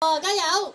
Ờ, 加油！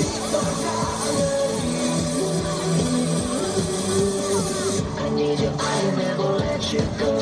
fly. Okay,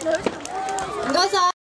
你告诉我